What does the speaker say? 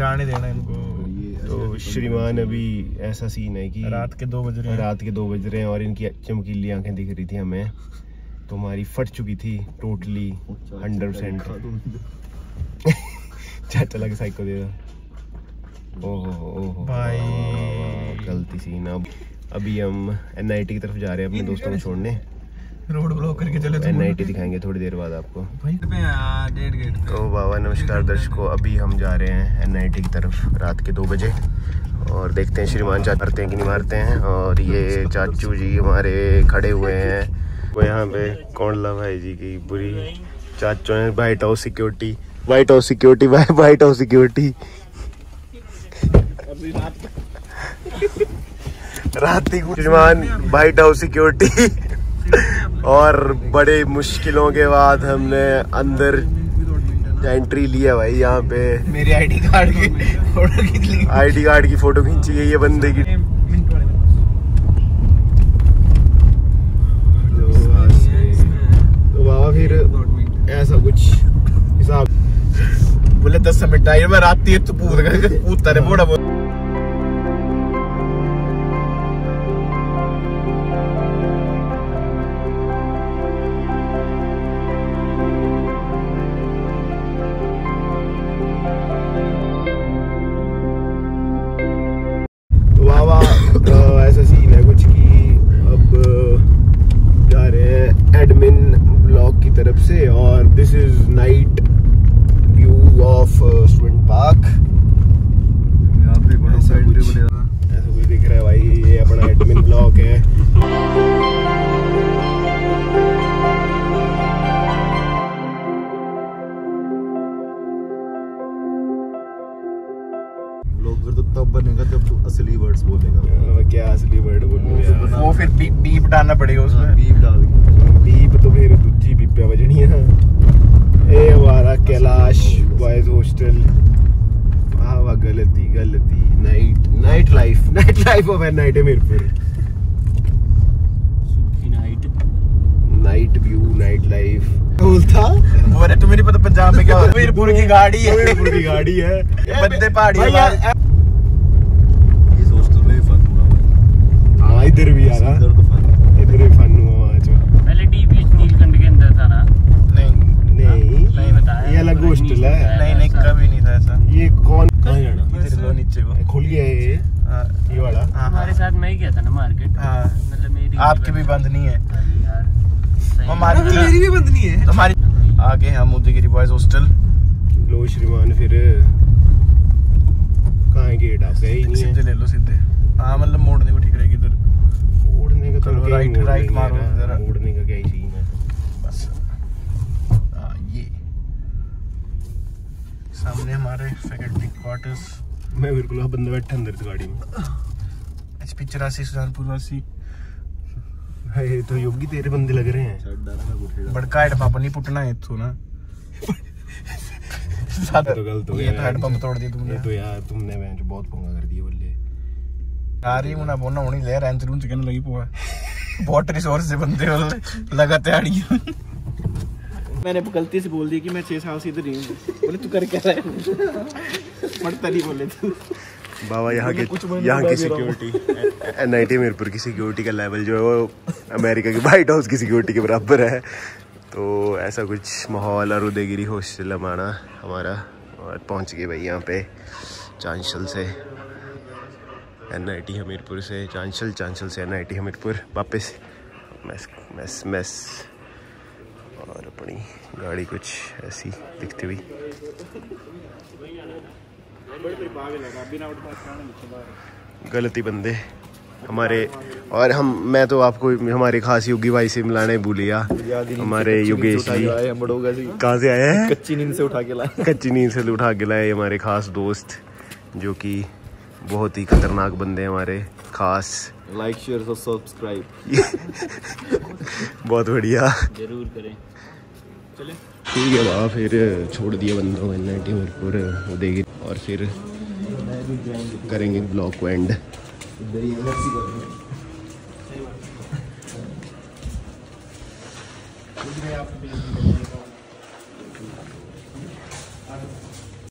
जाने देना इनको। तो श्रीमान अभी ऐसा सीन है कि रात के दो बज रहे हैं। रात के दो बज रहे हैं और इनकी चमकीली आँखें दिख रही थी हमें। तो हमारी फट चुकी थी टोटली हंड्रेड परसेंट चाचा लगे साइको दे ओहो ओहो भाई। गलती सीन अब अभी हम एनआईटी की तरफ़ जा रहे हैं अपने दोस्तों को छोड़ने। रोड ब्लॉक करके चले एन दिखाएँगे थोड़ी देर बाद आपको। भाई डेढ़ गेट तो बाबा नमस्कार दर्शकों अभी हम जा रहे हैं एन की तरफ़ रात के दो बजे। और देखते हैं श्रीमान चाचा मारते हैं कि नहीं मारते हैं। और ये चाचू जी हमारे खड़े हुए हैं। वो यहाँ पे कौंडला भाई जी की बुरी चाचू हैं। White house security white house security white house security रात ही श्रीमान वाइट हाउस सिक्योरिटी और बड़े मुश्किलों के बाद हमने अंदर एंट्री लिया भाई यहाँ पे। मेरी आईडी कार्ड की फ़ोटो खींच ली। आईडी कार्ड की फ़ोटो खींची गई है बंदे की। तो बाबा फिर ऐसा कुछ हिसाब बोले दस मिनट आई मैं रात तीर तो पूत पूतता रे बोड़ा बोल बाबा अ, ऐसा सीन है कुछ ब्लॉगर तो तब बनेगा जब तू असली वर्ड्स बोलेगा। क्या असली वर्ड बोलूँ वो फिर बीप बीप डालना पड़ेगा उसमें। बीप डाल के। बीप तो फिर दूजी बीप पे बजनी है। ए हमारा कैलाश बॉयज़ हॉस्टल वाह वाह गलती गलती। Night night life night life of an night है मेरे पर नाइट व्यू नाइट लाइफ बोलता वो रे है मीरपुर की गाड़ी है। मीरपुर की गाड़ी है। बंदे पहाड़ी भाई है यार, इस हॉस्टल में भी फन हुआ हाँ इधर भी आ रहा इधर तो फन इधर भी फन हुआ आज पहले डीपी नीलकंठ के अंदर था ना? नहीं। नहीं। नहीं बताया। ये अलग हॉस्टल है। नहीं नहीं कभी नहीं था ऐसा। ये कौन कहाँ जाना इधर लो नीचे को। खुल गया ये। हाँ। ये वाला। हाँ हमारे साथ मैं ही गया था ना मार्केट हाँ। मतलब मेरी आपकी भी बंद नहीं है। यार हमारी मेरी भी बंद नहीं है। हमारी आगे हम मोदीगिरी बॉयज़ हॉस्टल लो श्रीमान फिर कहाँ गेट आप गए ही नहीं सीधे ले लो सीधे हाँ मतलब मोड़ने को ठीक रहेगी इधर उड़ने का तो चलो, क्या ही right- मोड़ने का मारो क्या ही सीन है बस हाँ ये सामने हमारे फैकल्टी क्वार्टर्स मैं बिल्कुल अब बंदा बैठा अंदर इस गाड़ी में एच पी चौरासी सुजानपुर वासी है ये तो योगी तेरे बंदे लग रहे हैं बड़का हेडपंप नहीं पुटना है इथू ना ये तो गलत हो गया तो। तोड़ दिया तुमने। तो यार तुमने मैं जो बहुत पंगा कर दिया बोले यार ये मुना बोना होनी ले कहने लगी पोआ। बहुत रिसोर्स से बंदे बोले लगा तैयारी मैंने गलती से बोल दिया कि मैं छह साल से इधर ही हूँ। बोले तू कर क्या रहा है। मरता नहीं बोले तू। बाबा यहाँ के यहाँ की। Security N I T Mirpur की सिक्योरिटी का लेवल जो है वो अमेरिका की व्हाइट हाउस की सिक्योरिटी के बराबर है। तो ऐसा कुछ माहौल और उदयगिरी हॉस्टल हमारा हमारा, और पहुँच गए भाई यहाँ पे चांशल से। एन आई टी हमीरपुर से, चांशल चांशल से एन आई टी हमीरपुर, वापस। मैस मैस मैस और अपनी गाड़ी कुछ ऐसी दिखती हुई। गलती बंदे। हमारे और हम मैं तो आपको हमारे खास योगी भाई से मिलाने भूलिया। हमारे योगेश जी। कहाँ से आए हैं? कच्ची नींद से उठा के लाए कच्ची नींद से उठा के लाए हमारे खास दोस्त जो कि बहुत ही खतरनाक बंदे हैं हमारे खास। लाइक शेयर और सब्सक्राइब बहुत बढ़िया। ज़रूर करें। ठीक है बाबा फिर छोड़ दिया बंदों को एन टी मीरपुर और फिर करेंगे ब्लॉक को एंड कुछ भी आप